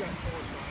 got four.